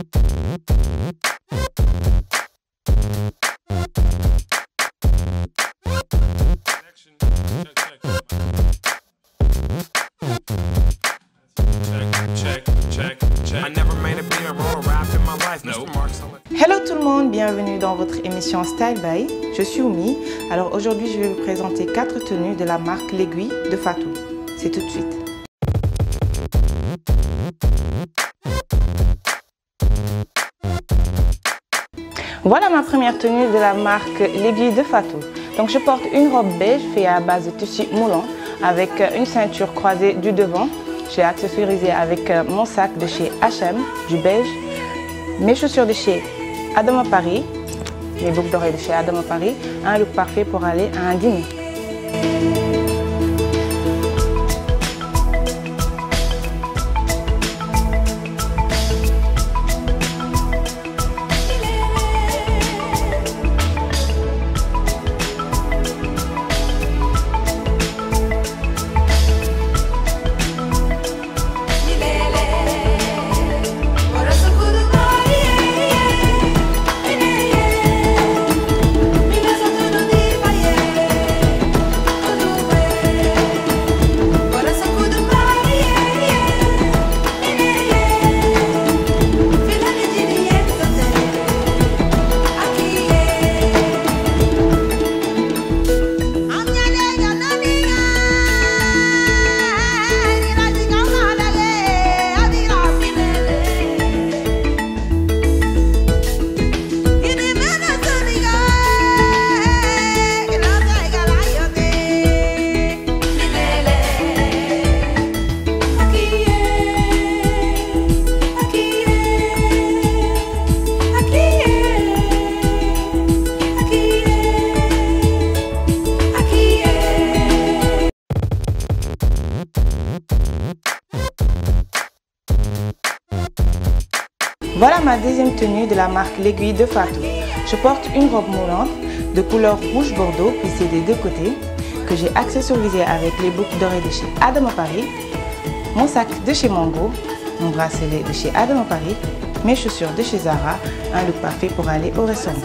Hello tout le monde, bienvenue dans votre émission Style by. Je suis Oumi. Alors aujourd'hui, je vais vous présenter quatre tenues de la marque L'Aiguille de Fatou. C'est tout de suite. Voilà ma première tenue de la marque L'Aiguille de Fatou. Donc je porte une robe beige faite à base de tissu moulant avec une ceinture croisée du devant. J'ai accessorisé avec mon sac de chez H&M, du beige, mes chaussures de chez Adama Paris, mes boucles d'oreilles de chez Adama Paris, un look parfait pour aller à un dîner. Voilà ma deuxième tenue de la marque L'Aiguille de Fatou. Je porte une robe moulante de couleur rouge bordeaux plissée des deux côtés que j'ai accessorisée avec les boucles dorées de chez Adama Paris, mon sac de chez Mango, mon bracelet de chez Adama Paris, mes chaussures de chez Zara, un look parfait pour aller au restaurant.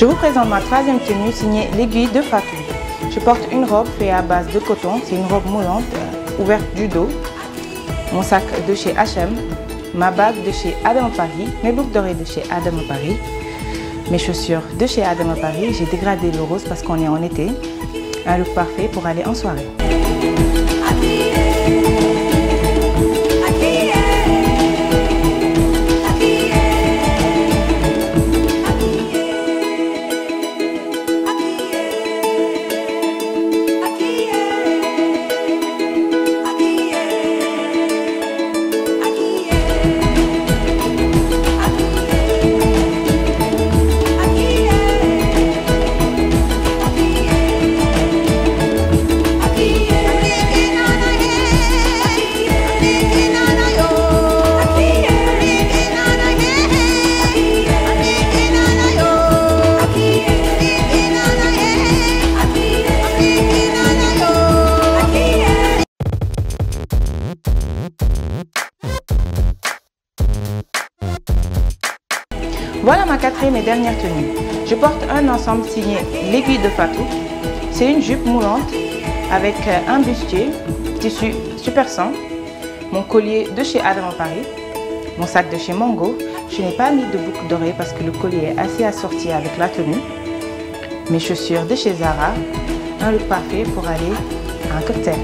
Je vous présente ma troisième tenue signée L'Aiguille de Fatou. Je porte une robe faite à base de coton, c'est une robe moulante, euh, ouverte du dos, mon sac de chez H&M, ma bague de chez Adam Paris, mes boucles d'oreilles de chez Adam Paris, mes chaussures de chez Adam Paris. J'ai dégradé le rose parce qu'on est en été. Un look parfait pour aller en soirée. Voilà ma quatrième et dernière tenue. Je porte un ensemble signé L'Aiguille de Fatou. C'est une jupe moulante avec un bustier, tissu super 100, mon collier de chez Adam Paris, mon sac de chez Mango. Je n'ai pas mis de boucle dorée parce que le collier est assez assorti avec la tenue. Mes chaussures de chez Zara, un look parfait pour aller à un cocktail.